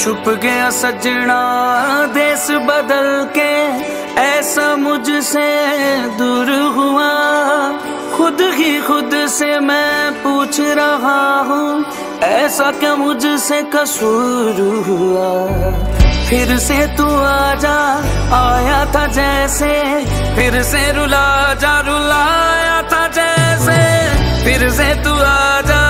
छुप गया सजना देश बदल के, ऐसा मुझसे दूर हुआ। खुद ही खुद से मैं पूछ रहा हूँ, ऐसा क्या मुझसे कसूर हुआ? फिर से तू आ आया था जैसे फिर से रुला जा रुलाया था जैसे फिर से तू आ जा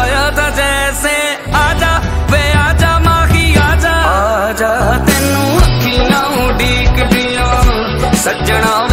आया था जैसे आजा वे आजा माही आजा। आजा। तेनू अखियाँ उडीक दिया सजना